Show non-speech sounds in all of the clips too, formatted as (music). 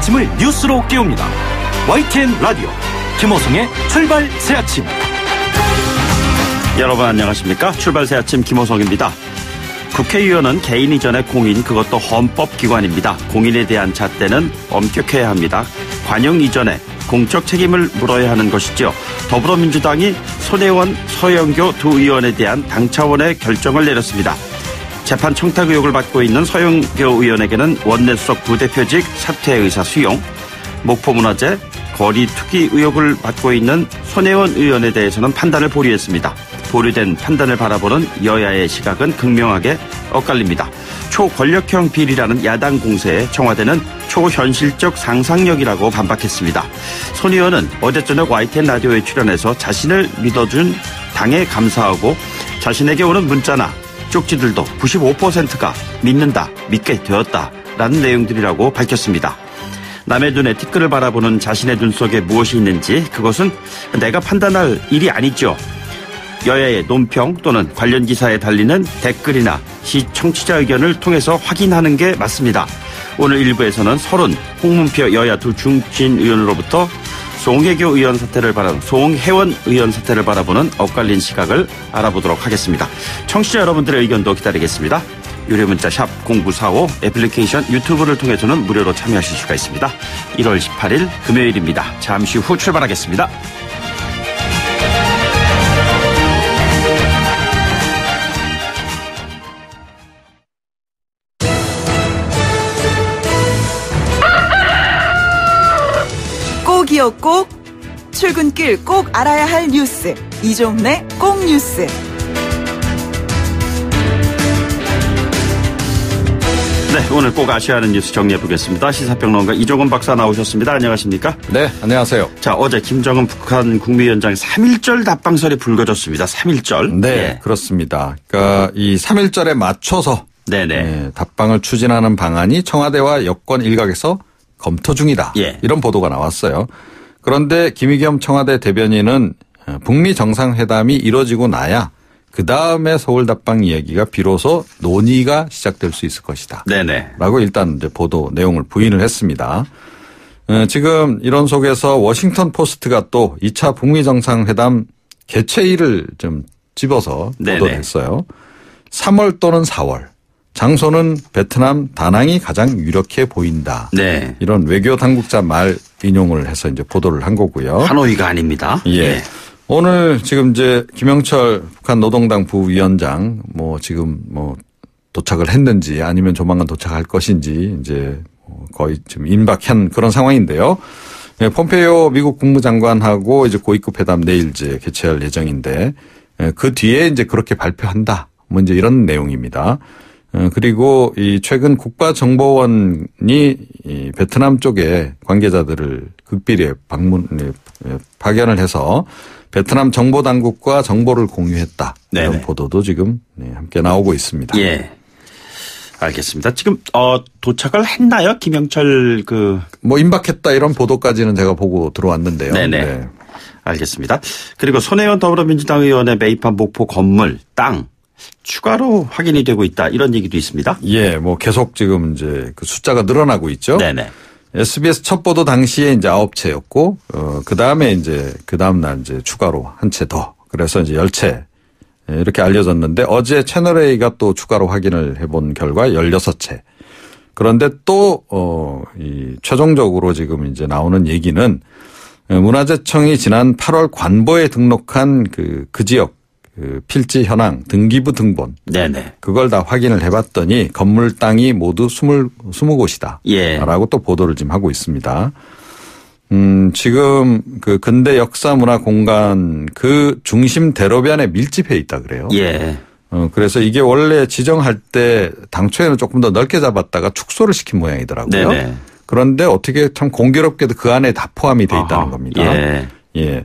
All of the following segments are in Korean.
아침을 뉴스로 깨웁니다. YTN 라디오 김호성의 출발 새 아침. 여러분 안녕하십니까? 출발 새 아침 김호성입니다. 국회의원은 개인 이전의 공인 그것도 헌법기관입니다. 공인에 대한 잣대는 엄격해야 합니다. 관영 이전에 공적 책임을 물어야 하는 것이죠. 더불어민주당이 손혜원, 서영교 두 의원에 대한 당 차원의 결정을 내렸습니다. 재판 청탁 의혹을 받고 있는 서영교 의원에게는 원내수석 부대표직 사퇴 의사 수용, 목포문화재 거리 투기 의혹을 받고 있는 손혜원 의원에 대해서는 판단을 보류했습니다. 보류된 판단을 바라보는 여야의 시각은 극명하게 엇갈립니다. 초권력형 비리라는 야당 공세에 청와대는 초현실적 상상력이라고 반박했습니다. 손 의원은 어제 저녁 YTN 라디오에 출연해서 자신을 믿어준 당에 감사하고 자신에게 오는 문자나 쪽지들도 95%가 믿는다, 믿게 되었다 라는 내용들이라고 밝혔습니다. 남의 눈에 티끌을 바라보는 자신의 눈 속에 무엇이 있는지 그것은 내가 판단할 일이 아니죠. 여야의 논평 또는 관련 기사에 달리는 댓글이나 시청취자 의견을 통해서 확인하는 게 맞습니다. 오늘 일부에서는 서른 홍문표 여야 두 중진 의원으로부터 송혜교 의원 사태를 바라보는 송혜원 의원 사태를 바라보는 엇갈린 시각을 알아보도록 하겠습니다. 청취자 여러분들의 의견도 기다리겠습니다. 유료 문자 샵 0945 애플리케이션 유튜브를 통해서는 무료로 참여하실 수가 있습니다. 1월 18일 금요일입니다. 잠시 후 출발하겠습니다. 꼭이요 꼭 출근길 꼭 알아야 할 뉴스 이종래 꼭 뉴스 네, 오늘 꼭 아셔야 하는 뉴스 정리해 보겠습니다. 시사평론가 이종원 박사 나오셨습니다. 안녕하십니까? 네, 안녕하세요. 자, 어제 김정은 북한 국무위원장 3.1절 답방설이 불거졌습니다. 3.1절. 네, 예. 그렇습니다. 그러니까 이 3.1절에 맞춰서 네네. 예, 답방을 추진하는 방안이 청와대와 여권 일각에서 검토 중이다. 예. 이런 보도가 나왔어요. 그런데 김의겸 청와대 대변인은 어, 북미 정상회담이 이뤄지고 나야 그 다음에 서울 답방 이야기가 비로소 논의가 시작될 수 있을 것이다. 네네. 라고 일단 이제 보도 내용을 부인을 했습니다. 어, 지금 이런 속에서 워싱턴 포스트가 또 2차 북미 정상회담 개최일을 좀 집어서 네네. 보도를 했어요. 3월 또는 4월. 장소는 베트남 다낭이 가장 유력해 보인다. 네. 이런 외교 당국자 말 인용을 해서 이제 보도를 한 거고요. 하노이가 아닙니다. 예. 오늘 지금 이제 김영철 북한 노동당 부위원장 뭐 지금 뭐 도착을 했는지 아니면 조만간 도착할 것인지 이제 뭐 거의 지금 임박한 그런 상황인데요. 예, 폼페이오 미국 국무장관하고 이제 고위급 회담 내일 이제 개최할 예정인데 예, 그 뒤에 이제 그렇게 발표한다. 뭐 이제 이런 내용입니다. 어, 그리고 이 최근 국가정보원이 이 베트남 쪽에 관계자들을 극비리에 방문, 네, 예, 파견을 해서 베트남 정보 당국과 정보를 공유했다. 이런 네네. 보도도 지금 네, 함께 나오고 있습니다. 예. 알겠습니다. 지금 어 도착을 했나요? 김영철 그 뭐 임박했다 이런 보도까지는 제가 보고 들어왔는데요. 네네. 네. 알겠습니다. 그리고 손혜원 더불어민주당 의원의 매입한 목포 건물 땅 추가로 확인이 되고 있다 이런 얘기도 있습니다. 예, 뭐 계속 지금 이제 그 숫자가 늘어나고 있죠. 네네. SBS 첫 보도 당시에 이제 아홉 채였고, 어, 그 다음에 이제 그 다음 날 이제 추가로 한 채 더. 그래서 이제 열 채. 예, 이렇게 알려졌는데 어제 채널A가 또 추가로 확인을 해본 결과 16채. 그런데 또, 어, 이 최종적으로 지금 이제 나오는 얘기는 어, 문화재청이 지난 8월 관보에 등록한 그, 그 지역 그 필지 현황 등기부 등본 네네. 그걸 다 확인을 해봤더니 건물 땅이 모두 20, 20곳이다. 예. 라고 또 보도를 지금 하고 있습니다. 음, 지금 그 근대 역사 문화 공간 그 중심 대로변에 밀집해 있다 그래요. 예. 어, 그래서 이게 원래 지정할 때 당초에는 조금 더 넓게 잡았다가 축소를 시킨 모양이더라고요. 네네. 그런데 어떻게 참 공교롭게도 그 안에 다 포함이 돼 있다는 아하. 겁니다. 예. 예.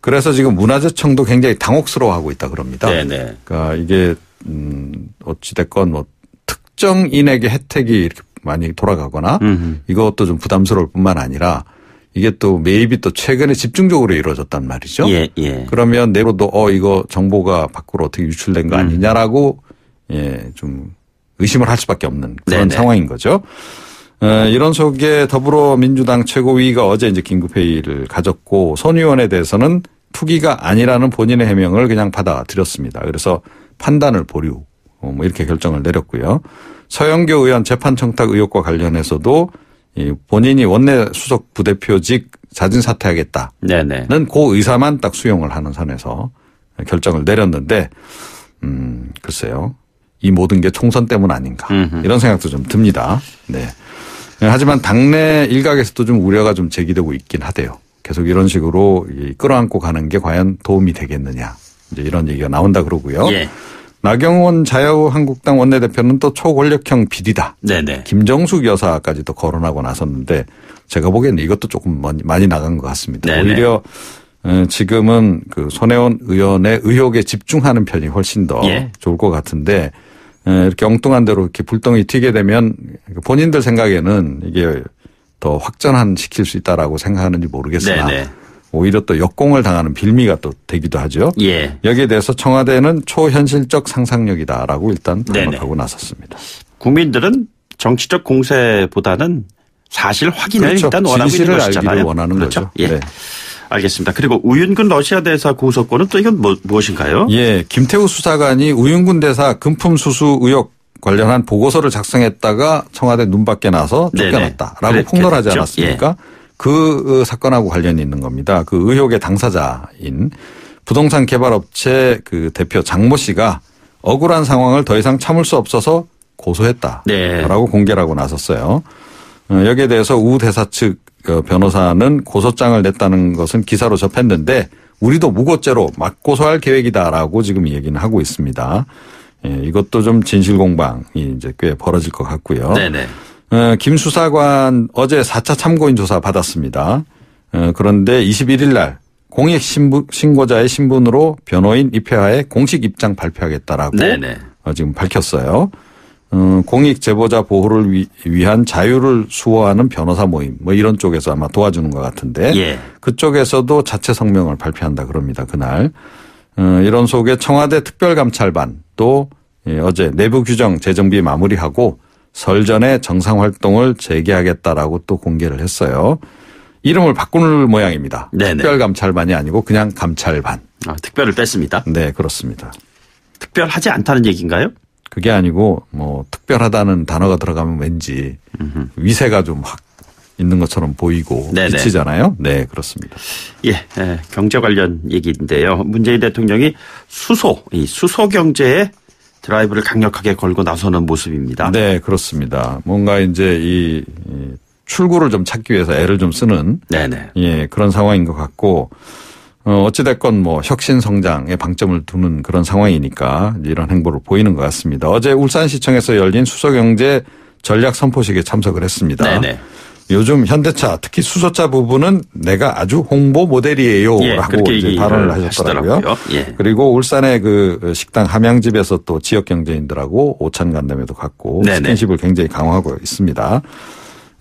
그래서 지금 문화재청도 굉장히 당혹스러워하고 있다 그럽니다. 네네. 그러니까 이게 음 어찌됐건 뭐 특정인에게 혜택이 이렇게 많이 돌아가거나 음흠. 이것도 좀 부담스러울 뿐만 아니라 이게 또 매입이 또 최근에 집중적으로 이루어졌단 말이죠. 예, 예. 그러면 내로도 어 이거 정보가 밖으로 어떻게 유출된 음. 거 아니냐라고 예좀 의심을 할 수밖에 없는 그런 네네. 상황인 거죠. 어, 이런 속에 더불어민주당 최고위가 어제 이제 긴급회의를 가졌고 손 의원에 대해서는 투기가 아니라는 본인의 해명을 그냥 받아들였습니다. 그래서 판단을 보류 어, 뭐 이렇게 결정을 내렸고요. 서영교 의원 재판 청탁 의혹과 관련해서도 이 본인이 원내 수석 부대표직 자진 사퇴하겠다는 네네. 그 의사만 딱 수용을 하는 선에서 결정을 내렸는데 음 글쎄요 이 모든 게 총선 때문 아닌가 음흠. 이런 생각도 좀 듭니다. 네. 하지만 당내 일각에서도 좀 우려가 좀 제기되고 있긴 하대요. 계속 이런 식으로 이 끌어안고 가는 게 과연 도움이 되겠느냐 이제 이런 얘기가 나온다 그러고요. 예. 나경원 자유한국당 원내대표는 또 초권력형 비리다. 네네. 김정숙 여사까지 도 거론하고 나섰는데 제가 보기에는 이것도 조금 많이- 나간 것 같습니다. 네네. 오히려 어, 지금은 그 손혜원 의원의 의혹에 집중하는 편이 훨씬 더 예. 좋을 것 같은데 어, 이렇게 엉뚱한 대로 이렇게 불똥이 튀게 되면 본인들 생각에는 이게 더 확전한 시킬 수 있다라고 생각하는지 모르겠으나 네네. 오히려 또 역공을 당하는 빌미가 또 되기도 하죠. 예. 여기에 대해서 청와대는 초현실적 상상력이다라고 일단 네네. 반박하고 나섰습니다. 국민들은 정치적 공세보다는 사실 확인을 그렇죠. 일단 원하고 있는 것이잖아요. 알기를 원하는 그렇죠? 거죠. 예. 네. 알겠습니다. 그리고 우윤근 러시아 대사 구속권은 또 이건 뭐, 무엇인가요? 예, 김태우 수사관이 우윤군 대사 금품 수수 의혹 관련한 보고서를 작성했다가 청와대 눈 밖에 나서. 쫓겨났다라고 폭로하지 됐죠. 예. 않았습니까? 그 어, 사건하고 관련이 있는 겁니다. 그 의혹의 당사자인 부동산 개발업체 그 대표 장모 씨가 억울한 상황을 더 이상 참을 수 없어서 고소했다라고 네. 공개하고 나섰어요. 어, 여기에 대해서 우 대사 측 어, 변호사는 고소장을 냈다는 것은 기사로 접했는데 우리도 무고죄로 맞고소할 계획이다라고 지금 얘기는 하고 있습니다. 예, 이것도 좀 진실 공방이 이제 꽤 벌어질 것 같고요. 네네. 어, 김 수사관 어제 4차 참고인 조사 받았습니다. 어, 그런데 21일 날 공익 신고자의 신분으로 변호인 입회하에 공식 입장 발표하겠다라고. 어, 지금 밝혔어요. 어, 공익 제보자 보호를 위, 위한 자유를 수호하는 변호사 모임 뭐 이런 쪽에서 아마 도와주는 것 같은데 예. 그쪽에서도 자체 성명을 발표한다 그럽니다. 그날 어, 이런 속에 청와대 특별감찰반 또 예, 어제 내부 규정 재정비 마무리하고 설 전에 정상 활동을 재개하겠다라고 또 공개를 했어요. 이름을 바꾸는 모양입니다. 네네. 특별감찰반이 아니고 그냥 감찰반. 아, 특별을 뺐습니다. 네, 그렇습니다. 특별하지 않다는 얘기인가요? 그게 아니고 뭐 특별하다는 단어가 들어가면 왠지 위세가 좀 확 있는 것처럼 보이고 네네. 비치잖아요. 네, 그렇습니다. 예, 예, 경제 관련 얘기인데요. 문재인 대통령이 수소, 이 수소 경제에 드라이브를 강력하게 걸고 나서는 모습입니다. 네, 그렇습니다. 뭔가 이제 이, 이 출구를 좀 찾기 위해서 애를 좀 쓰는 네네. 예, 그런 상황인 것 같고 어, 어찌됐건 뭐 혁신 성장에 방점을 두는 그런 상황이니까 이런 행보를 보이는 것 같습니다. 어제 울산시청에서 열린 수소경제 전략 선포식에 참석을 했습니다. 네네. 요즘 현대차 특히 수소차 부분은 내가 아주 홍보 모델이에요. 예, 라고 발언을 하셨더라고요. 하시더라고요. 예. 그리고 울산의 그 식당 함양집에서 또 지역 경제인들하고 오찬 간담회도 갖고 네네. 스킨십을 굉장히 강화하고 있습니다.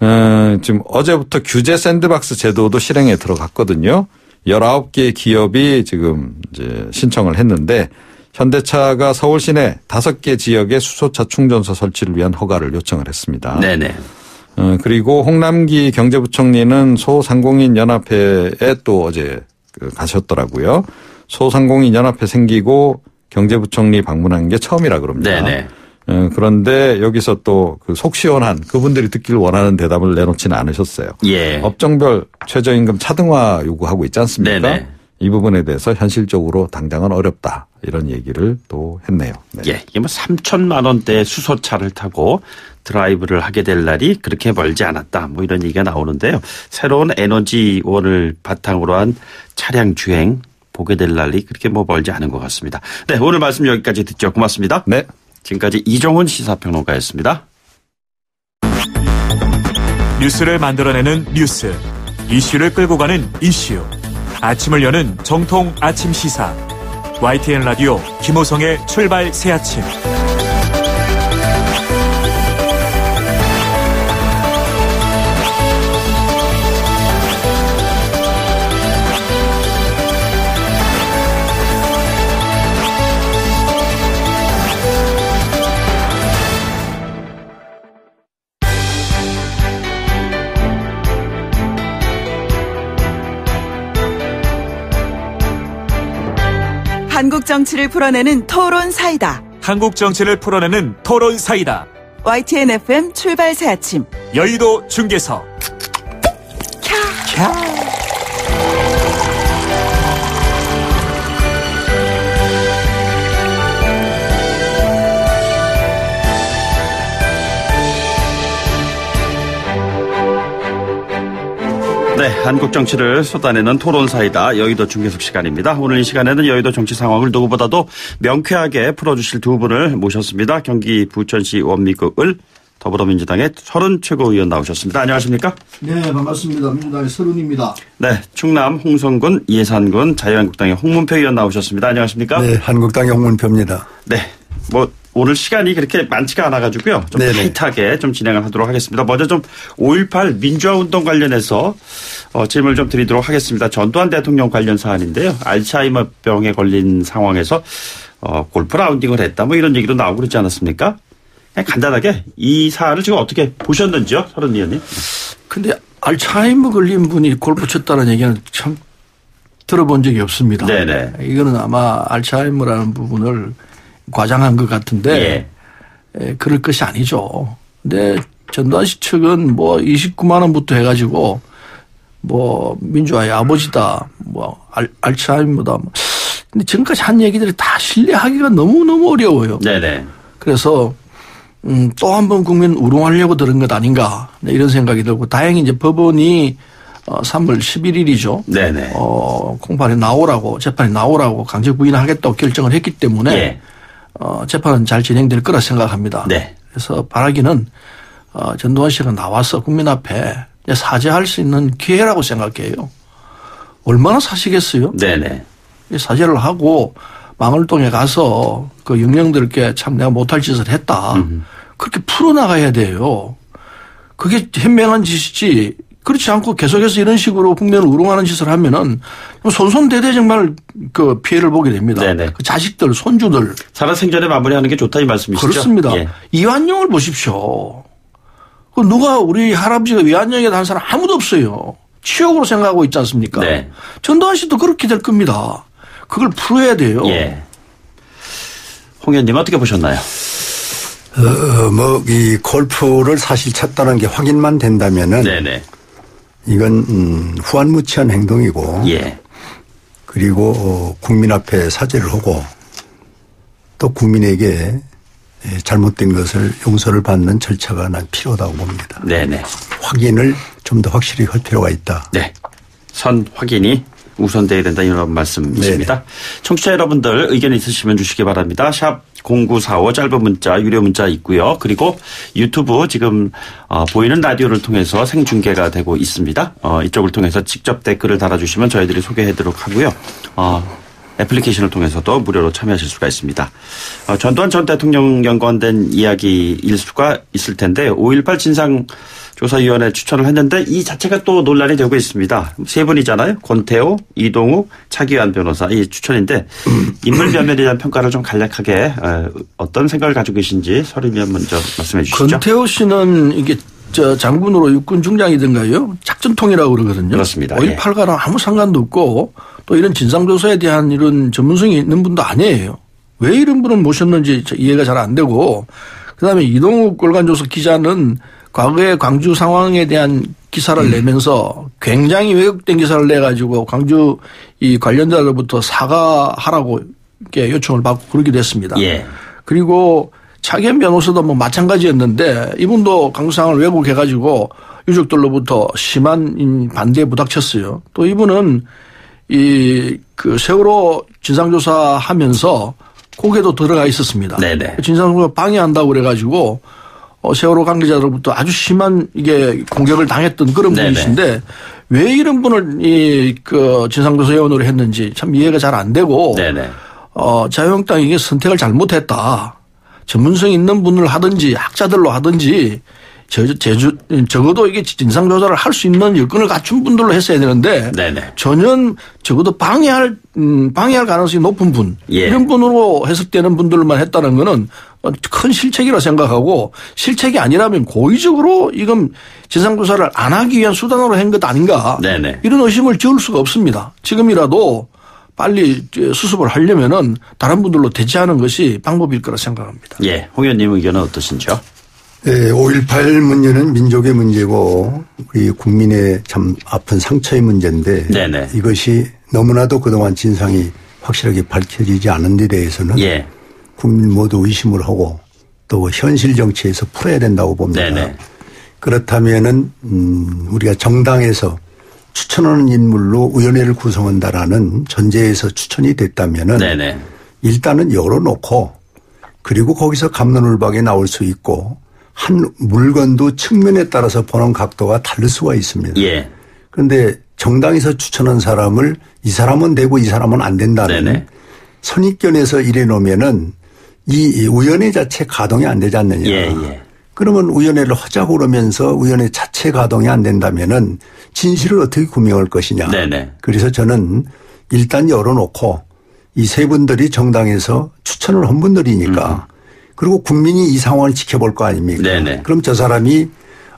어, 지금 어제부터 규제 샌드박스 제도도 실행에 들어갔거든요. 19개 기업이 지금 이제 신청을 했는데 현대차가 서울 시내 5개 지역에 수소차 충전소 설치를 위한 허가를 요청을 했습니다. 네네. 어, 그리고 홍남기 경제부총리는 소상공인 연합회에 또 어제 그 가셨더라고요. 소상공인 연합회 생기고 경제부총리 방문한 게 처음이라 그럽니다. 네네. 어, 그런데 여기서 또 그 속 시원한 그분들이 듣기를 원하는 대답을 내놓지는 않으셨어요. 예. 업종별 최저임금 차등화 요구하고 있지 않습니까? 네네. 이 부분에 대해서 현실적으로 당장은 어렵다 이런 얘기를 또 했네요. 네. 예. 이게 뭐 3천만 원대 수소차를 타고 드라이브를 하게 될 날이 그렇게 멀지 않았다. 뭐 이런 얘기가 나오는데요. 새로운 에너지원을 바탕으로 한 차량 주행 보게 될 날이 그렇게 뭐 멀지 않은 것 같습니다. 네. 오늘 말씀 여기까지 듣죠. 고맙습니다. 네. 지금까지 이종훈 시사평론가였습니다. 뉴스를 만들어내는 뉴스 이슈를 끌고 가는 이슈. 아침을 여는 정통 아침 시사. YTN 라디오 김호성의 출발 새 아침 한국 정치를 풀어내는 토론 사이다. 한국 정치를 풀어내는 토론 사이다. YTN FM 출발 새 아침. 여의도 중계석. 네, 한국 정치를 쏟아내는 토론사이다. 여의도 중계석 시간입니다. 오늘 이 시간에는 여의도 정치 상황을 누구보다도 명쾌하게 풀어주실 두 분을 모셨습니다. 경기 부천시 원미구 을 더불어민주당의 서른 최고위원 나오셨습니다. 안녕하십니까? 네, 반갑습니다. 민주당의 서른입니다. 네, 충남 홍성군 예산군 자유한국당의 홍문표 의원 나오셨습니다. 안녕하십니까? 네, 한국당의 홍문표입니다. 네. 뭐 오늘 시간이 그렇게 많지가 않아 가지고요. 좀 네네. 타이트하게 좀 진행을 하도록 하겠습니다. 먼저 좀 5.18 민주화 운동 관련해서 어, 질문을 좀 드리도록 하겠습니다. 전두환 대통령 관련 사안인데요. 알츠하이머 병에 걸린 상황에서 어, 골프 라운딩을 했다 뭐 이런 얘기도 나오고 그러지 않았습니까? 그냥 간단하게 이 사안을 지금 어떻게 보셨는지요, 서른 의원님? 근데 알츠하이머 걸린 분이 골프 쳤다는 얘기는 참 들어본 적이 없습니다. 네네. 이거는 아마 알츠하이머라는 부분을 과장한 것 같은데 에, 그럴 것이 아니죠. 근데 전두환 씨 측은 뭐 29만 원부터 해가지고 뭐 민주화의 아버지다, 뭐 알, 알츠하이머다. 뭐. 근데 지금까지 한 얘기들이 다 신뢰하기가 너무 너무 어려워요. 네네. 그래서 음, 또 한 번 국민 우롱하려고 들은 것 아닌가 네, 이런 생각이 들고 다행히 이제 법원이 어, 3월 11일이죠. 네네. 어, 공판에 나오라고 재판에 나오라고 강제 부인하겠다고 결정을 했기 때문에 예. 어, 재판은 잘 진행될 거라 생각합니다. 네. 그래서 바라기는 어, 전두환 씨가 나와서 국민 앞에 사죄할 수 있는 기회라고 생각해요. 얼마나 사시겠어요? 네네. 이 사죄를 하고 망월동에 가서 그 영령들께 참 내가 못할 짓을 했다. 그렇게 풀어나가야 돼요. 그게 현명한 짓이지. 그렇지 않고 계속해서 이런 식으로 국민을 우롱하는 짓을 하면은 손손대대 정말 그 피해를 보게 됩니다. 네네. 그 자식들, 손주들. 살아생전에 마무리하는 게 좋다 이 말씀이시죠? 그렇습니다. 예. 이완용을 보십시오. 그 누가 우리 할아버지가 이완용에 대한 사람 아무도 없어요. 치욕으로 생각하고 있지 않습니까? 네. 전두환 씨도 그렇게 될 겁니다. 그걸 풀어야 돼요. 예. 홍 의원님 어떻게 보셨나요? 어, 뭐, 이 골프를 사실 쳤다는 게 확인만 된다면은 네네. 이건, 음, 후한무치한 행동이고 예. 그리고 어, 국민 앞에 사죄를 하고 또 국민에게 예, 잘못된 것을 용서를 받는 절차가 난 필요하다고 봅니다. 네네. 확인을 좀 더 확실히 할 필요가 있다. 네. 선 확인이 우선돼야 된다 이런 말씀이십니다. 청취자 여러분들 의견 있으시면 주시기 바랍니다. 샵 0945 짧은 문자 유료 문자 있고요. 그리고 유튜브 지금 어, 보이는 라디오를 통해서 생중계가 되고 있습니다. 어, 이쪽을 통해서 직접 댓글을 달아주시면 저희들이 소개해드리도록 하고요. 어, 애플리케이션을 통해서도 무료로 참여하실 수가 있습니다. 어, 전두환 전 대통령 연관된 이야기 일 수가 있을 텐데 5.18 진상조사위원회 추천을 했는데 이 자체가 또 논란이 되고 있습니다. 세 분이잖아요. 권태호, 이동욱, 차기환 변호사 이 추천인데 (clears throat) 인물 변면에 대한 평가를 좀 간략하게 어, 어떤 생각을 가지고 계신지 서리면 먼저 말씀해 주시죠. 권태호 씨는 이게 저 장군으로 육군 중장이든가요. 작전통이라고 그러거든요. 그렇습니다. 5.18과랑 아무 상관도 없고 또 이런 진상조사에 대한 이런 전문성이 있는 분도 아니에요. 왜 이런 분을 모셨는지 저 이해가 잘 안 되고 그다음에 이동욱 골간조사 기자는 과거의 광주 상황에 대한 기사를 내면서 굉장히 왜곡된 기사를 내 가지고 광주 이 관련자로부터 사과하라고 이렇게 요청을 받고 그러기도 했습니다. 예. 그리고 차기현 변호사도 뭐 마찬가지였는데 이분도 강상을 왜곡해가지고 유족들로부터 심한 반대에 부닥쳤어요. 또 이분은 이 그 세월호 진상조사 하면서 거기에도 들어가 있었습니다. 네네. 진상조사 방해한다고 그래가지고 어, 세월호 관계자로부터 아주 심한 이게 공격을 당했던 그런 네네. 분이신데 왜 이런 분을 이 그 진상조사위원으로 했는지 참 이해가 잘 안 되고 네네. 어, 자유한국당이 이게 선택을 잘못했다. 전문성 있는 분을 하든지 학자들로 하든지 저, 제주, 적어도 이게 진상조사를 할 수 있는 여건을 갖춘 분들로 했어야 되는데 네네. 전혀 적어도 방해할, 음, 방해할 가능성이 높은 분 예. 이런 분으로 해석되는 분들만 했다는 거는 큰 실책이라 생각하고 실책이 아니라면 고의적으로 이건 진상조사를 안 하기 위한 수단으로 한 것 아닌가 네네. 이런 의심을 지을 수가 없습니다. 지금이라도 빨리 수습을 하려면은 다른 분들로 대체하는 것이 방법일 거라 생각합니다. 예, 홍 의원님 의견은 어떠신지요? 네, 5.18 문제는 민족의 문제고 우리 국민의 참 아픈 상처의 문제인데 네네. 이것이 너무나도 그동안 진상이 확실하게 밝혀지지 않은 데 대해서는 예. 국민 모두 의심을 하고 또 현실 정치에서 풀어야 된다고 봅니다. 네네. 그렇다면은 음 우리가 정당에서 추천하는 인물로 의원회를 구성한다라는 전제에서 추천이 됐다면은 네네. 일단은 열어놓고 그리고 거기서 감론을박에 나올 수 있고 한 물건도 측면에 따라서 보는 각도가 다를 수가 있습니다. 예. 그런데 정당에서 추천한 사람을 이 사람은 되고 이 사람은 안 된다는 네네. 선입견에서 이래 놓으면은 이 의원회 자체 가동이 안 되지 않느냐. 예, 예. 그러면 의원회를 하자고 그러면서 의원회 자체 가동이 안 된다면은 진실을 어떻게 구명할 것이냐. 네네. 그래서 저는 일단 열어놓고 이 세 분들이 정당에서 추천을 한 분들이니까 그리고 국민이 이 상황을 지켜볼 거 아닙니까. 음. 네네. 그럼 저 사람이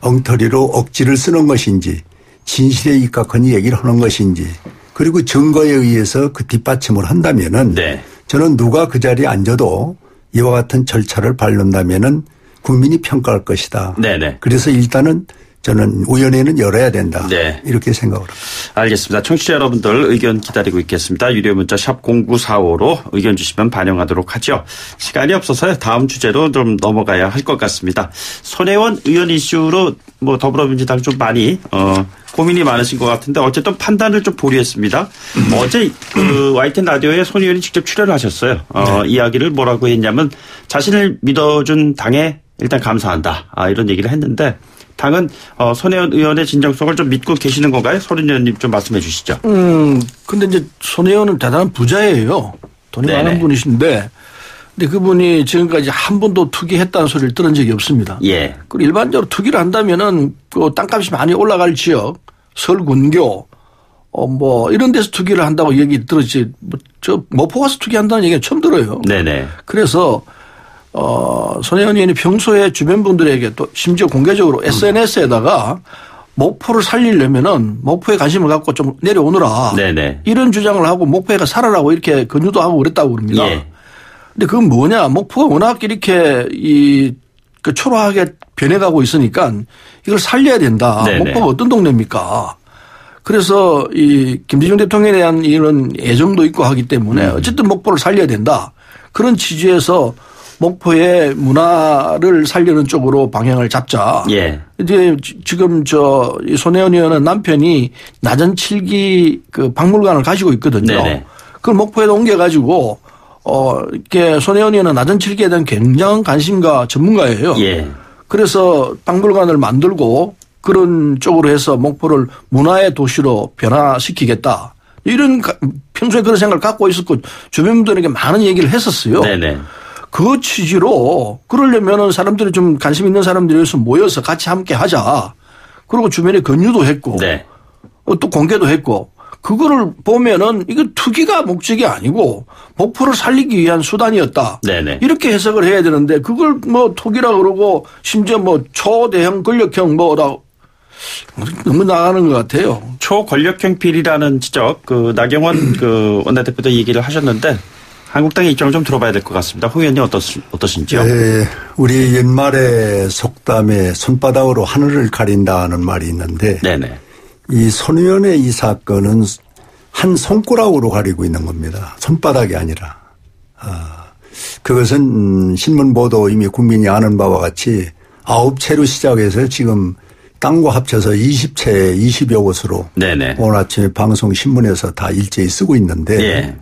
엉터리로 억지를 쓰는 것인지 진실에 입각하니 얘기를 하는 것인지 그리고 증거에 의해서 그 뒷받침을 한다면은 네. 저는 누가 그 자리에 앉아도 이와 같은 절차를 밟는다면은 국민이 평가할 것이다. 네네. 그래서 일단은 저는 의원회는 열어야 된다. 네. 이렇게 생각을 합니다. 알겠습니다. 청취자 여러분들 의견 기다리고 있겠습니다. 유료 문자 샵 0945로 의견 주시면 반영하도록 하죠. 시간이 없어서 다음 주제로 좀 넘어가야 할 것 같습니다. 손혜원 의원 이슈로 뭐 더불어민주당 좀 많이 어 고민이 많으신 것 같은데 어쨌든 판단을 좀 보류했습니다. 어제 그 YTN 라디오에 손 의원이 직접 출연을 하셨어요. 어 이야기를 뭐라고 했냐면 자신을 믿어준 당에 일단 감사한다. 아 이런 얘기를 했는데 당은 어, 손혜원 의원의 진정성을 좀 믿고 계시는 건가요? 서른 의원님 좀 말씀해 주시죠. 음, 근데 이제 손혜원은 대단한 부자예요. 돈이 네네. 많은 분이신데, 근데 그분이 지금까지 한 번도 투기했다는 소리를 들은 적이 없습니다. 예. 그리고 일반적으로 투기를 한다면은 그 땅값이 많이 올라갈 지역, 설군교, 어, 뭐 이런 데서 투기를 한다고 얘기 들었지, 뭐 저 모포 가서 투기한다는 얘기는 처음 들어요. 네네. 그래서 어, 손혜원 의원이 평소에 주변 분들에게 또 심지어 공개적으로 SNS에다가 목포를 살리려면은 목포에 관심을 갖고 좀 내려오느라 네네. 이런 주장을 하고 목포에가 살아라고 이렇게 권유도 하고 그랬다고 그럽니다. 예. 근데 그건 뭐냐? 목포가 워낙 이렇게 이, 그 초라하게 변해가고 있으니까 이걸 살려야 된다. 네네. 목포가 어떤 동네입니까? 그래서 이 김대중 대통령에 대한 이런 애정도 있고 하기 때문에 음. 어쨌든 목포를 살려야 된다. 그런 취지에서 목포의 문화를 살리는 쪽으로 방향을 잡자. 예. 이제 지- 지금 저이 손혜원 의원은 남편이 낮은 칠기 그 박물관을 가지고 있거든요. 네네. 그걸 목포에 옮겨가지고 어 이렇게 손혜원 의원은 낮은 칠기에 대한 굉장한 관심과 전문가예요. 예. 그래서 박물관을 만들고 그런 쪽으로 해서 목포를 문화의 도시로 변화시키겠다. 이런 가- 평소에 그런 생각을 갖고 있었고 주변 분들에게 많은 얘기를 했었어요. 네네. 그 취지로 그러려면은 사람들이 좀 관심 있는 사람들이 여기서 모여서 같이 함께 하자. 그리고 주변에 권유도 했고 네. 어, 또 공개도 했고 그거를 보면은 이거 투기가 목적이 아니고 목포를 살리기 위한 수단이었다. 네네. 이렇게 해석을 해야 되는데 그걸 뭐 투기라 그러고 심지어 뭐 초대형 권력형 뭐라 너무 나가는 것 같아요. 초권력형 비리라는 지적 그 나경원 (clears throat) 그 원내대표도 얘기를 하셨는데 한국당의 입장을 좀 들어봐야 될 것 같습니다. 홍 의원님 어떠시, 어떠신지요? 예, 우리 옛말에 속담에 손바닥으로 하늘을 가린다는 말이 있는데 네네. 이 손 의원의 이 사건은 한 손가락으로 가리고 있는 겁니다. 손바닥이 아니라. 아, 그것은 음, 신문 보도 이미 국민이 아는 바와 같이 아홉 채로 시작해서 지금 땅과 합쳐서 20채 20여 곳으로 네네. 오늘 아침에 방송 신문에서 다 일제히 쓰고 있는데 예.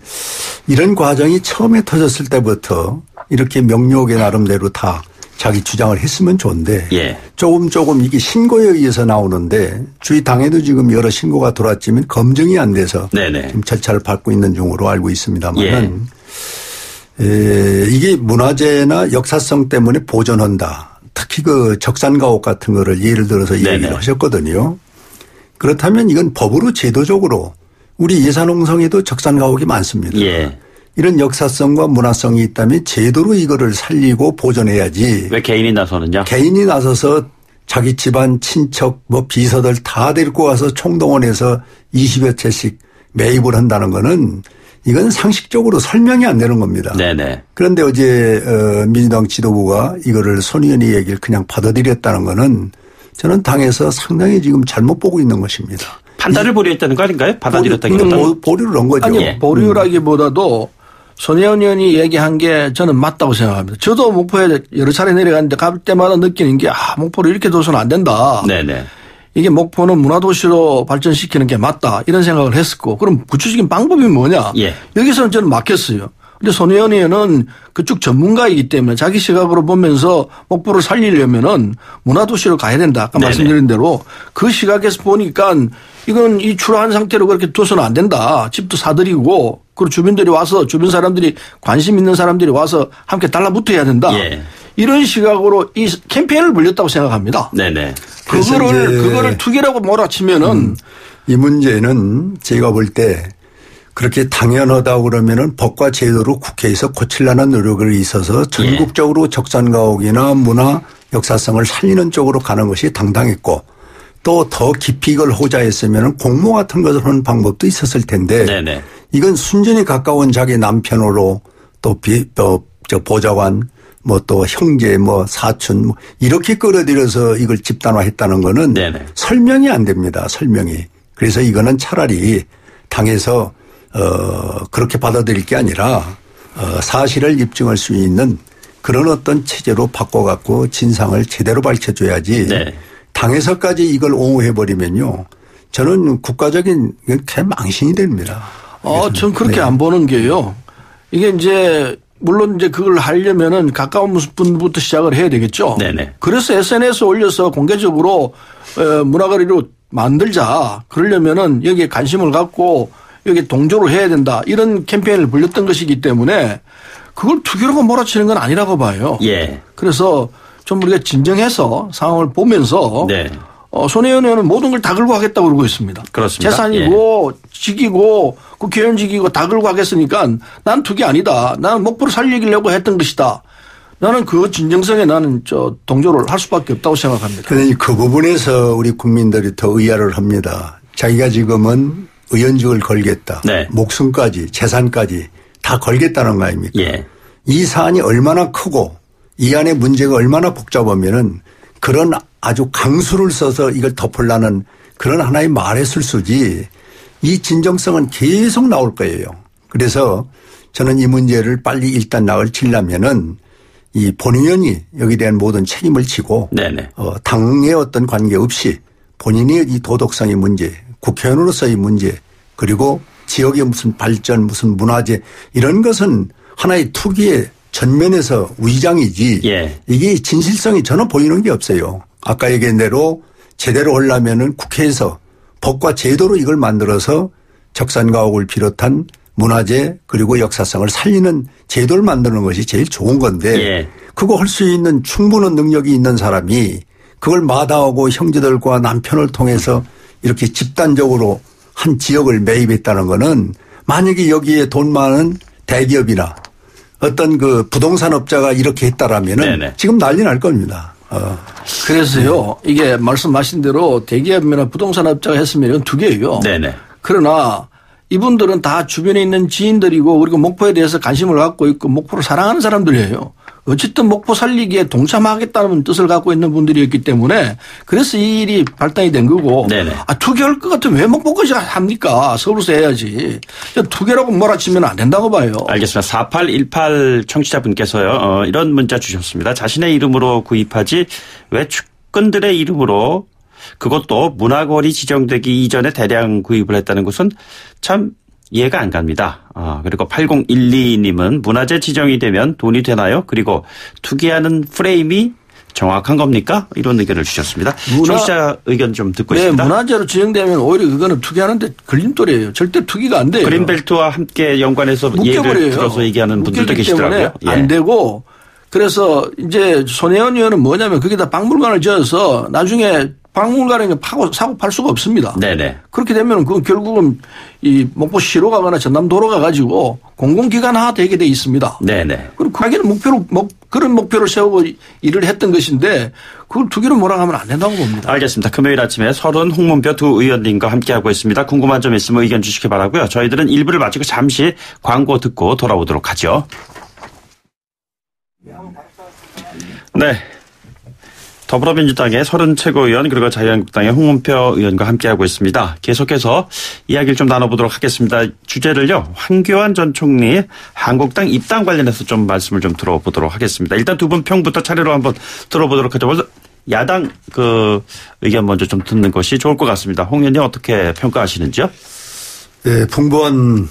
이런 과정이 처음에 터졌을 때부터 이렇게 명료하게 나름대로 다 자기 주장을 했으면 좋은데 예. 조금 조금 이게 신고에 의해서 나오는데 저희 당에도 지금 여러 신고가 들어왔지만 검증이 안 돼서 네네. 지금 절차를 밟고 있는 중으로 알고 있습니다만은 예. 에, 이게 문화재나 역사성 때문에 보존한다. 특히 그 적산가옥 같은 거를 예를 들어서 네네. 얘기를 하셨거든요. 그렇다면 이건 법으로 제도적으로 우리 예산홍성에도 적산가옥이 많습니다. 예. 이런 역사성과 문화성이 있다면 제도로 이거를 살리고 보존해야지 왜 개인이 나서느냐? 개인이 나서서 자기 집안 친척 뭐 비서들 다 데리고 와서 총동원해서 20여 채씩 매입을 한다는 거는 이건 상식적으로 설명이 안 되는 겁니다. 네네. 그런데 어제 어, 민주당 지도부가 이거를 손 의원이 얘기를 그냥 받아들였다는 거는 저는 당에서 상당히 지금 잘못 보고 있는 것입니다. 판단을 보류했다는 거 아닌가요? 받아들였다기보다. 보- 보류를 넣은 거죠. 아니 예. 보류라기보다도 손혜원 의원이 얘기한 게 저는 맞다고 생각합니다. 저도 목포에 여러 차례 내려갔는데 갈 때마다 느끼는 게 아, 목포를 이렇게 둬서는 안 된다. 네네. 이게 목포는 문화도시로 발전시키는 게 맞다. 이런 생각을 했었고 그럼 구체적인 방법이 뭐냐. 예. 여기서는 저는 막혔어요. 근데 손혜원 의원은 그쪽 전문가이기 때문에 자기 시각으로 보면서 목포를 살리려면은 문화도시로 가야 된다. 아까 네네. 말씀드린 대로 그 시각에서 보니까 이건 이 출하한 상태로 그렇게 둬서는 안 된다. 집도 사들이고 그리고 주민들이 와서 주변 사람들이 관심 있는 사람들이 와서 함께 달라붙어야 된다. 예. 이런 시각으로 이 캠페인을 벌렸다고 생각합니다. 네네. 그거를 그거를 투기라고 몰아치면은 이 문제는 제가 볼 때 그렇게 당연하다고 그러면은 법과 제도로 국회에서 고치려는 노력을 있어서 전국적으로 적산가옥이나 문화 역사성을 살리는 쪽으로 가는 것이 당당했고 또 더 깊이 이걸 호자했으면 공모 같은 것을 하는 방법도 있었을 텐데 네네. 이건 순전히 가까운 자기 남편으로 또 비, 또, 저 보좌관 뭐 또 형제 뭐 사촌 뭐 이렇게 끌어들여서 이걸 집단화했다는 거는 네네. 설명이 안 됩니다. 설명이. 그래서 이거는 차라리 당에서 어 그렇게 받아들일 게 아니라 어 사실을 입증할 수 있는 그런 어떤 체제로 바꿔갖고 진상을 제대로 밝혀줘야지 네. 당에서까지 이걸 옹호해 버리면요. 저는 국가적인 개 망신이 됩니다. 어, 전 그렇게 네. 안 보는 게요. 이게 이제 물론 이제 그걸 하려면은 가까운 분부터 시작을 해야 되겠죠. 네네. 그래서 SNS 에 올려서 공개적으로 어, 문화거리로 만들자. 그러려면은 여기에 관심을 갖고 여기 동조를 해야 된다. 이런 캠페인을 벌렸던 것이기 때문에 그걸 투기라고 몰아치는 건 아니라고 봐요. 예. 그래서 좀 우리가 진정해서 상황을 보면서 네. 어, 손혜원 의원은 모든 걸 다 걸고 하겠다고 그러고 있습니다. 그렇습니다. 예. 재산이고 직이고 국회의원직이고 다 걸고 하겠으니까 난 투기 아니다. 나는 목표를 살리려고 했던 것이다. 나는 그 진정성에 나는 저 동조를 할 수밖에 없다고 생각합니다. 그러니 그 부분에서 우리 국민들이 더 의아를 합니다. 자기가 지금은 의원직을 걸겠다. 네. 목숨까지 재산까지 다 걸겠다는 거 아닙니까? 예. 이 사안이 얼마나 크고 이 안에 문제가 얼마나 복잡하면은 그런 아주 강수를 써서 이걸 덮으려는 그런 하나의 말의 술수지 이 진정성은 계속 나올 거예요. 그래서 저는 이 문제를 빨리 일단 나을 치려면은 이 본의원이 여기에 대한 모든 책임을 지고 네네. 어, 당의 어떤 관계 없이 본인의 이 도덕성의 문제, 국회의원으로서의 문제, 그리고 지역의 무슨 발전, 무슨 문화재 이런 것은 하나의 투기의 전면에서 위장이지 예. 이게 진실성이 전혀 보이는 게 없어요. 아까 얘기한 대로 제대로 하려면은 국회에서 법과 제도로 이걸 만들어서 적산가옥을 비롯한 문화재 그리고 역사성을 살리는 제도를 만드는 것이 제일 좋은 건데 예. 그거 할 수 있는 충분한 능력이 있는 사람이 그걸 마다하고 형제들과 남편을 통해서 이렇게 집단적으로 한 지역을 매입했다는 거는 만약에 여기에 돈 많은 대기업이나 어떤 그 부동산 업자가 이렇게 했다라면은 네네. 지금 난리 날 겁니다. 어. 그래서요 이게 말씀하신 대로 대기업이나 부동산 업자가 했으면 이건 두 개예요. 네네. 그러나 이분들은 다 주변에 있는 지인들이고 그리고 목포에 대해서 관심을 갖고 있고 목포를 사랑하는 사람들이에요. 어쨌든 목포 살리기에 동참하겠다는 뜻을 갖고 있는 분들이었기 때문에 그래서 이 일이 발단이 된 거고 네네. 아, 투기할 것 같으면 왜 목포까지 합니까? 서울에서 해야지. 투기라고 몰아치면 안 된다고 봐요. 알겠습니다. 4818 청취자분께서요, 어, 이런 문자 주셨습니다. 자신의 이름으로 구입하지 왜 측근들의 이름으로 그것도 문화거리 지정되기 이전에 대량 구입을 했다는 것은 참 이해가 안 갑니다. 아, 그리고 8012님은 문화재 지정이 되면 돈이 되나요? 그리고 투기하는 프레임이 정확한 겁니까? 이런 의견을 주셨습니다. 문화- 청취자 의견 좀 듣고 네, 있습니다. 문화재로 지정되면 오히려 그거는 투기하는데 걸림돌이에요. 절대 투기가 안 돼요. 그린벨트와 함께 연관해서 예를 묶여버려요. 들어서 얘기하는 분들도 계시더라고요. 예. 안 되고 그래서 이제 손혜원 의원은 뭐냐면 거기다 박물관을 지어서 나중에 박물관에 파고 사고 팔 수가 없습니다. 네네. 그렇게 되면 그 결국은 이 목포 시로 가거나 전남도로 가가지고 공공기관화 되게 돼 있습니다. 네네. 그리고 자기는 목표로 목, 그런 목표를 세우고 일을 했던 것인데 그걸 두 개로 몰아가면 안 된다고 봅니다. 알겠습니다. 금요일 아침에 서른 홍문표 두 의원님과 함께하고 있습니다. 궁금한 점 있으면 의견 주시기 바라고요. 저희들은 일부를 마치고 잠시 광고 듣고 돌아오도록 하죠. 네. 더불어민주당의 서른 최고위원 그리고 자유한국당의 홍문표 의원과 함께하고 있습니다. 계속해서 이야기를 좀 나눠보도록 하겠습니다. 주제를요. 황교안 전 총리 한국당 입당 관련해서 좀 말씀을 좀 들어보도록 하겠습니다. 일단 두 분 평부터 차례로 한번 들어보도록 하죠. 먼저 야당 그 의견 먼저 좀 듣는 것이 좋을 것 같습니다. 홍 의원님 어떻게 평가하시는지요? 네, 풍부한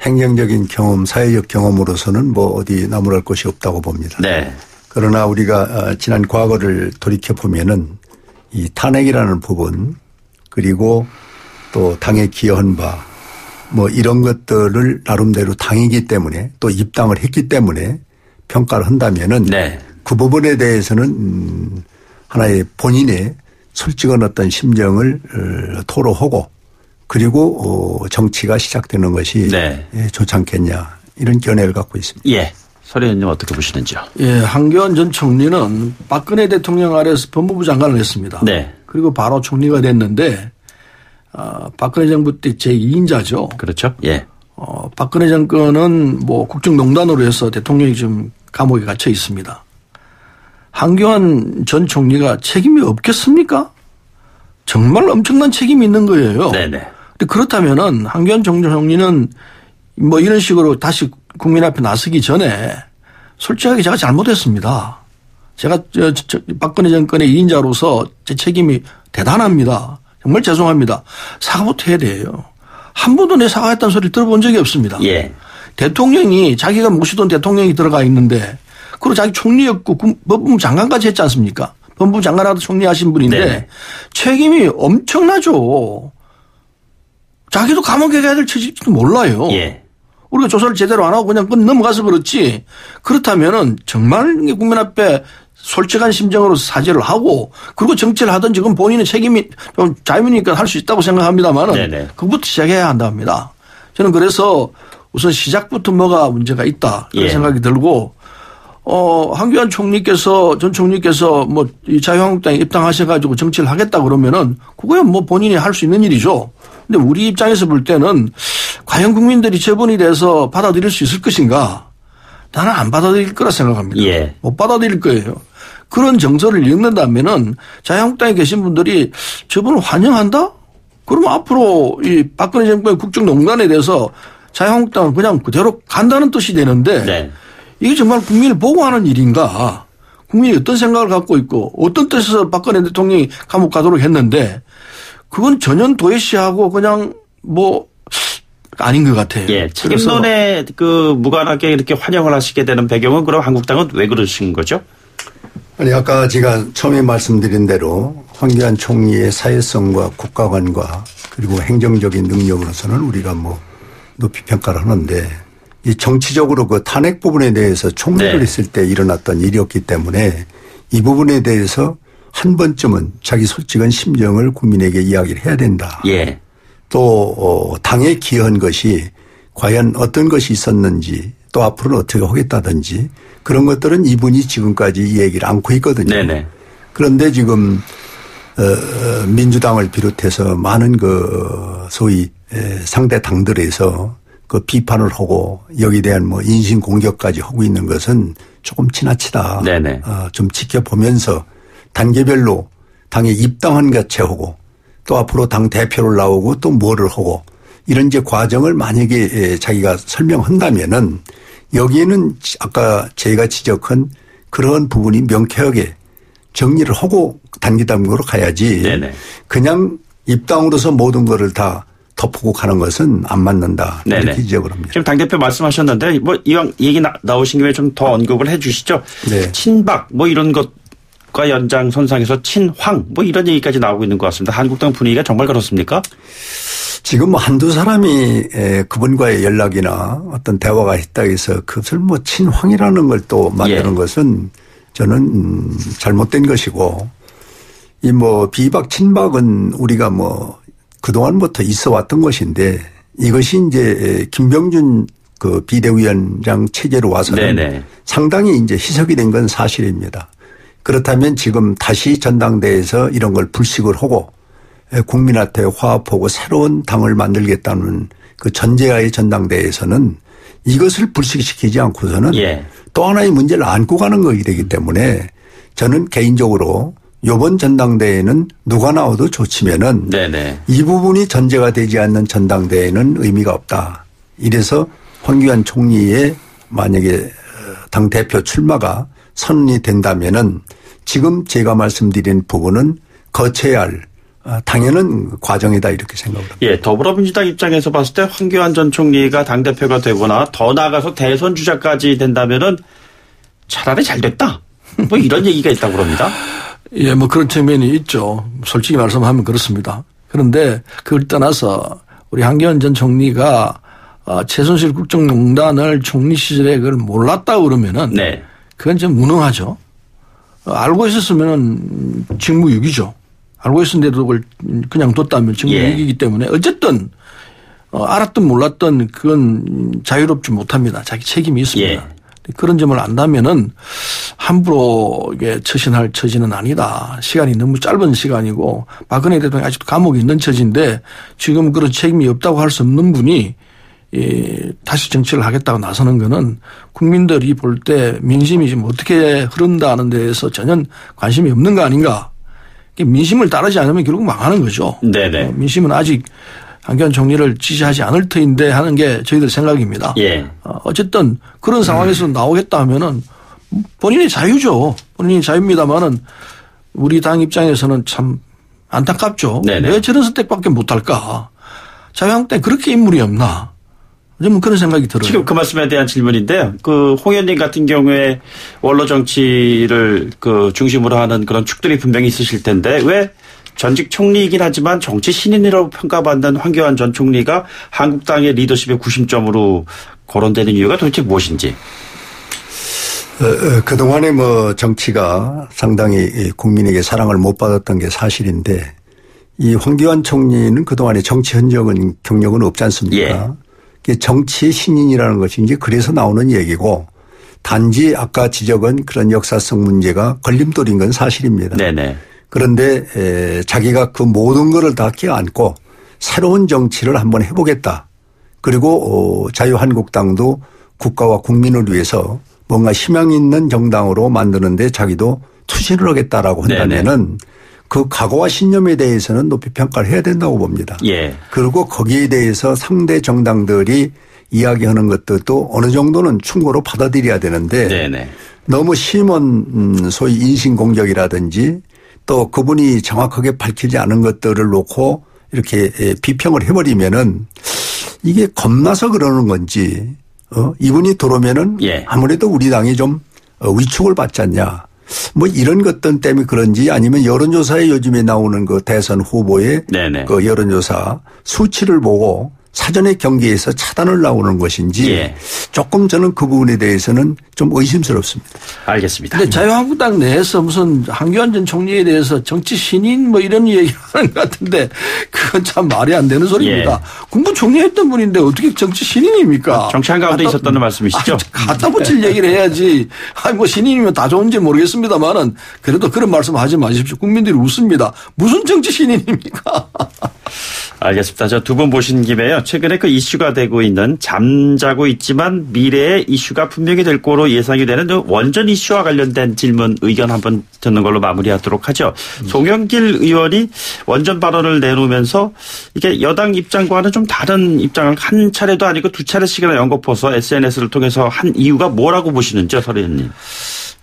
행정적인 경험, 사회적 경험으로서는 뭐 어디 나무랄 것이 없다고 봅니다. 네. 그러나 우리가 어, 지난 과거를 돌이켜 보면은 이 탄핵이라는 부분 그리고 또 당에 기여한 바 뭐 이런 것들을 나름대로 당이기 때문에 또 입당을 했기 때문에 평가를 한다면은 네. 그 부분에 대해서는 음 하나의 본인의 솔직한 어떤 심정을 어, 토로하고 그리고 어, 정치가 시작되는 것이 네. 예, 좋지 않겠냐 이런 견해를 갖고 있습니다. 예. 서리 의원님 어떻게 보시는지요? 예, 한교안 전 총리는 박근혜 대통령 아래서 법무부 장관을 했습니다. 네. 그리고 바로 총리가 됐는데 어, 박근혜 정부 때 제2인자죠. 그렇죠. 예. 어, 박근혜 정권은 뭐 국정농단으로 해서 대통령이 지금 감옥에 갇혀 있습니다. 한교안 전 총리가 책임이 없겠습니까? 정말 엄청난 책임이 있는 거예요. 네네. 근데 그렇다면은 한교안 전 총리는 뭐 이런 식으로 다시 국민 앞에 나서기 전에 솔직하게 제가 잘못했습니다. 제가 저, 저, 박근혜 정권의 2인자로서 제 책임이 대단합니다. 정말 죄송합니다. 사과부터 해야 돼요. 한 번도 내 사과했다는 소리를 들어본 적이 없습니다. 예. 대통령이 자기가 모시던 대통령이 들어가 있는데 그리고 자기 총리였고 군- 법무부 장관까지 했지 않습니까? 법무부 장관하고 총리하신 분인데 네. 책임이 엄청나죠. 자기도 감옥에 가야 될 처지도 몰라요. 예. 우리가 조사를 제대로 안 하고 그냥 끝 넘어가서 그렇지. 그렇다면은 정말 국민 앞에 솔직한 심정으로 사죄를 하고 그리고 정치를 하든지 그건 본인의 책임이 좀 자유니까 할 수 있다고 생각합니다만은 네네. 그것부터 시작해야 한답니다. 저는 그래서 우선 시작부터 뭐가 문제가 있다 그런 예. 생각이 들고 어, 한교안 총리께서, 전 총리께서 뭐, 이 자유한국당에 입당하셔가지고 정치를 하겠다 그러면은, 그거야 뭐 본인이 할 수 있는 일이죠. 근데 우리 입장에서 볼 때는, 과연 국민들이 처분이 돼서 받아들일 수 있을 것인가? 나는 안 받아들일 거라 생각합니다. 예. 못 받아들일 거예요. 그런 정서를 읽는다면은, 자유한국당에 계신 분들이 저분을 환영한다? 그러면 앞으로 이 박근혜 정권의 국정농단에 대해서 자유한국당은 그냥 그대로 간다는 뜻이 되는데, 네. 이게 정말 국민을 보고하는 일인가? 국민이 어떤 생각을 갖고 있고 어떤 뜻에서 박근혜 대통령이 감옥 가도록 했는데 그건 전혀 도외시하고 그냥 뭐 아닌 것 같아요. 예. 책임론에 그 무관하게 이렇게 환영을 하시게 되는 배경은 그럼 한국당은 왜 그러신 거죠? 아니 아까 제가 처음에 말씀드린 대로 황교안 총리의 사회성과 국가관과 그리고 행정적인 능력으로서는 우리가 뭐 높이 평가를 하는데 이 정치적으로 그 탄핵 부분에 대해서 총리를 네. 했을 때 일어났던 일이었기 때문에 이 부분에 대해서 한 번쯤은 자기 솔직한 심정을 국민에게 이야기를 해야 된다. 예. 또 어, 당에 기여한 것이 과연 어떤 것이 있었는지 또 앞으로는 어떻게 하겠다든지 그런 것들은 이분이 지금까지 이 얘기를 않고 있거든요. 네네. 그런데 지금 어, 어, 민주당을 비롯해서 많은 그 소위 에, 상대 당들에서 그 비판을 하고 여기에 대한 뭐 인신 공격까지 하고 있는 것은 조금 지나치다. 네네. 어, 좀 지켜보면서 단계별로 당에 입당한 자체하고 또 앞으로 당 대표를 나오고 또 뭐를 하고 이런 이제 과정을 만약에 에, 자기가 설명한다면은 여기에는 아까 제가 지적한 그런 부분이 명쾌하게 정리를 하고 단기 단계로 가야지 네네. 그냥 입당으로서 모든 거를 다 덮고 가는 것은 안 맞는다 네네. 이렇게 지적을 합니다. 지금 당대표 말씀하셨는데 뭐 이왕 얘기 나, 나오신 김에 좀 더 언급을 해 주시죠. 네. 친박 뭐 이런 것 과 연장 선상에서 친황 뭐 이런 얘기까지 나오고 있는 것 같습니다. 한국당 분위기가 정말 그렇습니까? 지금 뭐 한두 사람이 에, 그분과의 연락이나 어떤 대화가 했다 해서 그것을 뭐 친황이라는 걸 또 만드는 예. 것은 저는 음, 잘못된 것이고 이 뭐 비박 친박은 우리가 뭐 그동안부터 있어 왔던 것인데 이것이 이제 김병준 그 비대위원장 체제로 와서는 네네. 상당히 이제 희석이 된 건 사실입니다. 그렇다면 지금 다시 전당대회에서 이런 걸 불식을 하고 국민한테 화합하고 새로운 당을 만들겠다는 그 전제하의 전당대회에서는 이것을 불식시키지 않고서는 예. 또 하나의 문제를 안고 가는 것이 되기 때문에 저는 개인적으로 요번 전당대회는 누가 나와도 좋지면은 네네. 이 부분이 전제가 되지 않는 전당대회는 의미가 없다. 이래서 황교안 총리의 만약에 당 대표 출마가 선언이 된다면은 지금 제가 말씀드린 부분은 거쳐야 할 어, 당연한 과정이다 이렇게 생각을 합니다. 예, 더불어민주당 입장에서 봤을 때 황교안 전 총리가 당 대표가 되거나 더 나아가서 대선 주자까지 된다면은 차라리 잘 됐다. 뭐 이런 얘기가 있다고 그럽니다. 예, 뭐 그런 측면이 있죠. 솔직히 말씀하면 그렇습니다. 그런데 그걸 떠나서 우리 한기원 전 총리가 어, 최순실 국정농단을 총리 시절에 그걸 몰랐다 그러면은 네. 그건 좀 무능하죠. 어, 알고 있었으면은 직무유기죠. 알고 있었는데도 그걸 그냥 뒀다면 직무유기이기 때문에 어쨌든 어, 알았든 몰랐든 그건 자유롭지 못합니다. 자기 책임이 있습니다. 예. 그런 점을 안다면은 함부로 이게 처신할 처지는 아니다. 시간이 너무 짧은 시간이고 박근혜 대통령이 아직도 감옥에 있는 처지인데 지금 그런 책임이 없다고 할 수 없는 분이 이 다시 정치를 하겠다고 나서는 거는 국민들이 볼 때 민심이 지금 어떻게 흐른다는 데에서 전혀 관심이 없는 거 아닌가. 민심을 따르지 않으면 결국 망하는 거죠. 네네. 어, 민심은 아직 한교안 총리를 지지하지 않을 터인데 하는 게 저희들 생각입니다. 예. 어, 어쨌든 그런 상황에서 나오겠다 하면은 본인의 자유죠. 본인의 자유입니다만은 우리 당 입장에서는 참 안타깝죠. 네네. 왜 저런 선택밖에 못할까? 자유한국당 그렇게 인물이 없나? 좀 그런 생각이 들어요. 지금 그 말씀에 대한 질문인데요. 그 홍현님 같은 경우에 원로 정치를 그 중심으로 하는 그런 축들이 분명히 있으실 텐데 왜 전직 총리이긴 하지만 정치 신인이라고 평가받는 황교안 전 총리가 한국당의 리더십의 구심점으로 거론되는 이유가 도대체 무엇인지. 어, 어, 그동안에 뭐 정치가 상당히 이 국민에게 사랑을 못 받았던 게 사실인데 이 황교안 총리는 그동안에 정치 흔적은 경력은 없지 않습니까? 이게 정치의 신인이라는 것이 이제 그래서 나오는 얘기고 단지 아까 지적은 그런 역사성 문제가 걸림돌인 건 사실입니다. 네네. 그런데 에, 자기가 그 모든 것을 다 껴안고 새로운 정치를 한번 해보겠다. 그리고 어, 자유한국당도 국가와 국민을 위해서 뭔가 희망 있는 정당으로 만드는데 자기도 투신을 하겠다라고 한다면은 그 각오와 신념에 대해서는 높이 평가를 해야 된다고 봅니다. 예. 그리고 거기에 대해서 상대 정당들이 이야기하는 것들도 어느 정도는 충고로 받아들여야 되는데 네네. 너무 심한 음, 소위 인신 공격이라든지 또 그분이 정확하게 밝히지 않은 것들을 놓고 이렇게 예, 비평을 해버리면은 이게 겁나서 그러는 건지 어 이분이 들어오면은 예. 아무래도 우리 당이 좀 어, 위축을 받지 않냐 뭐 이런 것들 때문에 그런지 아니면 여론조사에 요즘에 나오는 그 대선 후보의 네네. 그 여론조사 수치를 보고 사전에 경계에서 차단을 나오는 것인지 예. 조금 저는 그 부분에 대해서는 좀 의심스럽습니다. 알겠습니다. 근데 자유한국당 내에서 무슨 한교안 전 총리에 대해서 정치 신인 뭐 이런 (laughs) 얘기를 하는 것 같은데 그건 참 말이 안 되는 소리입니다. 군부 총리했던 분인데 어떻게 정치 신인입니까? 정치 한 가운데 갖다- 있었다는 말씀이시죠? 아, 갖다 붙일 얘기를 해야지. 아니 뭐 신인이면 다 좋은지 모르겠습니다만은 그래도 그런 말씀 하지 마십시오. 국민들이 웃습니다. 무슨 정치 신인입니까? (laughs) 알겠습니다. 저 두 분 보신 김에요. 최근에 그 이슈가 되고 있는 잠자고 있지만 미래의 이슈가 분명히 될 거로 예상이 되는 그 원전 이슈와 관련된 질문 의견 한번 듣는 걸로 마무리하도록 하죠. 송영길 의원이 원전 발언을 내놓으면서 이게 여당 입장과는 좀 다른 입장을 한 차례도 아니고 두 차례씩이나 연거푸어서 SNS를 통해서 한 이유가 뭐라고 보시는지요, 서리님?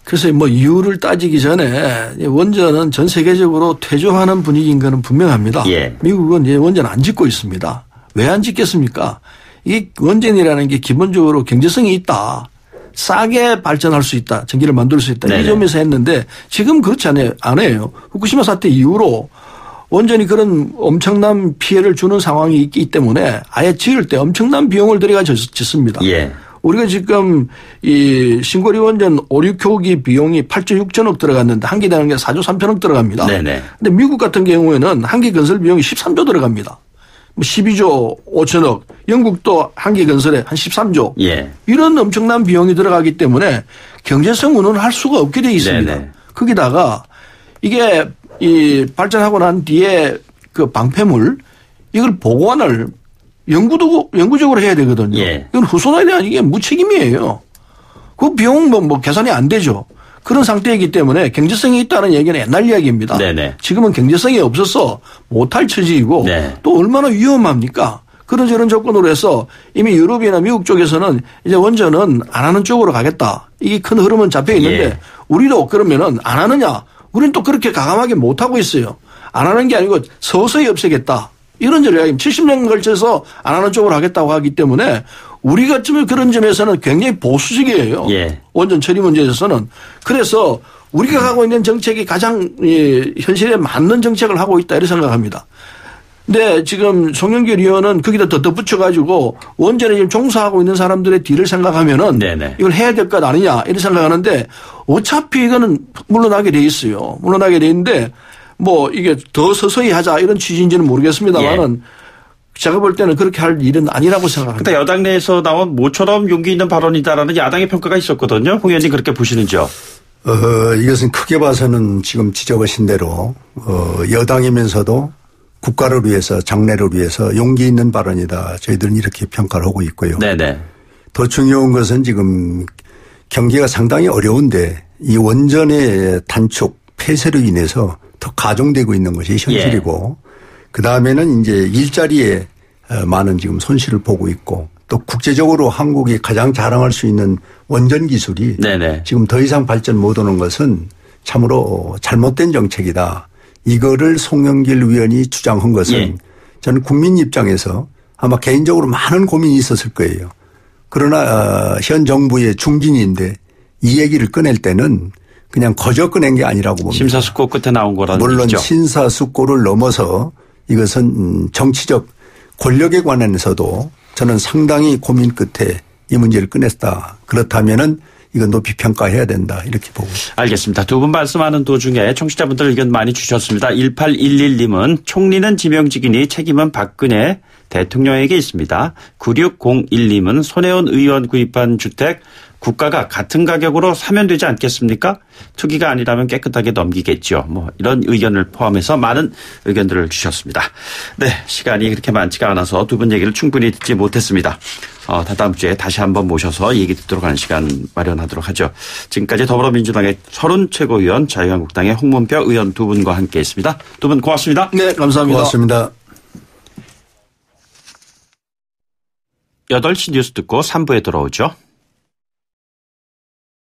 그래서 뭐 이유를 따지기 전에 이 원전은 전 세계적으로 퇴조하는 분위기인 거는 분명합니다. 예. 미국은 이제 원전 안 짓고 있습니다. 왜 안 짓겠습니까? 이 원전이라는 게 기본적으로 경제성이 있다. 싸게 발전할 수 있다. 전기를 만들 수 있다. 네네. 이 점에서 했는데 지금 그렇지 않아요. 안 해요. 후쿠시마 사태 이후로 원전이 그런 엄청난 피해를 주는 상황이 있기 때문에 아예 지을 때 엄청난 비용을 들여가 짓습니다. 예. 우리가 지금 이 신고리 원전 5, 6호기 비용이 8조 6천억 들어갔는데 한 개 되는 게 4조 3천억 들어갑니다. 네네. 근데 미국 같은 경우에는 한 개 건설 비용이 13조 들어갑니다. 뭐 12조 5천억, 영국도 한 개 건설에 한 13조. 예. 이런 엄청난 비용이 들어가기 때문에 경제성 운운할 수가 없게 돼 있습니다. 네네. 거기다가 이게 이 발전하고 난 뒤에 그 방패물 이걸 보관을 연구도 연구적으로 해야 되거든요. 예. 이건 후손에 대한 이게 무책임이에요. 그 비용 뭐, 뭐 계산이 안 되죠. 그런 상태이기 때문에 경제성이 있다는 얘기는 옛날 이야기입니다. 네네. 지금은 경제성이 없어서 못할 처지이고 네. 또 얼마나 위험합니까? 그런 저런 조건으로 해서 이미 유럽이나 미국 쪽에서는 이제 원전은 안 하는 쪽으로 가겠다. 이게 큰 흐름은 잡혀 있는데 예. 우리도 그러면은 안 하느냐? 우리는 또 그렇게 가감하게 못 하고 있어요. 안 하는 게 아니고 서서히 없애겠다. 이런 전략이 70년 걸쳐서 안 하는 쪽으로 하겠다고 하기 때문에 우리가 좀 그런 점에서는 굉장히 보수적이에요. 예. 원전 처리 문제에 있어서는. 그래서 우리가 가고 있는 정책이 가장 이 현실에 맞는 정책을 하고 있다 이렇게 생각합니다. 근데 지금 송영길 의원은 거기다 더 덧붙여 가지고 원전에 지금 종사하고 있는 사람들의 뒤를 생각하면은 네네. 이걸 해야 될 것 아니냐 이렇게 생각하는데 어차피 이거는 물러나게 돼 있어요. 물러나게 돼 있는데 뭐 이게 더 서서히 하자 이런 취지인지는 모르겠습니다만은 제가 볼 때는 그렇게 할 일은 아니라고 생각합니다. 근데 여당 내에서 나온 모처럼 용기 있는 발언이다라는 야당의 평가가 있었거든요. 홍 의원님 그렇게 보시는지요? 어, 이것은 크게 봐서는 지금 지적하신 대로 어, 여당이면서도 국가를 위해서 장래를 위해서 용기 있는 발언이다. 저희들은 이렇게 평가를 하고 있고요. 네네. 더 중요한 것은 지금 경기가 상당히 어려운데 이 원전의 단축 폐쇄로 인해서 더 가중되고 있는 것이 현실이고 그 다음에는 이제 일자리에 어, 많은 지금 손실을 보고 있고 또 국제적으로 한국이 가장 자랑할 수 있는 원전 기술이 네네. 지금 더 이상 발전 못 오는 것은 참으로 잘못된 정책이다. 이거를 송영길 위원이 주장한 것은 예. 저는 국민 입장에서 아마 개인적으로 많은 고민이 있었을 거예요. 그러나 어, 현 정부의 중진인데 이 얘기를 꺼낼 때는 그냥 거저 꺼낸 게 아니라고 봅니다. 심사숙고 끝에 나온 거라는 물론 얘기죠. 신사숙고를 넘어서 이것은 음, 정치적 권력에 관해서도 저는 상당히 고민 끝에 이 문제를 꺼냈다. 그렇다면은 이건 높이 평가해야 된다. 이렇게 보고 있습니다. 알겠습니다. 두 분 말씀하는 도중에 청취자분들 의견 많이 주셨습니다. 1811님은 총리는 지명직이니 책임은 박근혜 대통령에게 있습니다. 9601님은 손혜원 의원 구입한 주택 국가가 같은 가격으로 사면 되지 않겠습니까? 투기가 아니라면 깨끗하게 넘기겠죠. 뭐 이런 의견을 포함해서 많은 의견들을 주셨습니다. 네, 시간이 그렇게 많지가 않아서 두 분 얘기를 충분히 듣지 못했습니다. 어, 다다음 주에 다시 한번 모셔서 얘기 듣도록 하는 시간 마련하도록 하죠. 지금까지 더불어민주당의 서른 최고위원, 자유한국당의 홍문표 의원 두 분과 함께했습니다. 두 분 고맙습니다. 네, 감사합니다. 고맙습니다. 8시 뉴스 듣고 3부에 돌아오죠.